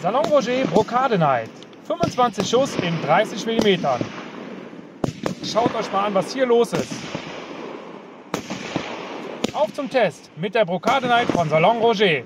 Salon Roger Brocade Night. 25 Schuss in 30 mm. Schaut euch mal an, was hier los ist. Auf zum Test mit der Brocade Night von Salon Roger.